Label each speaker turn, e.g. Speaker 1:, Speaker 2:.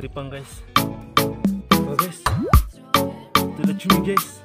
Speaker 1: Tripang guys. So guys, to the tune guys.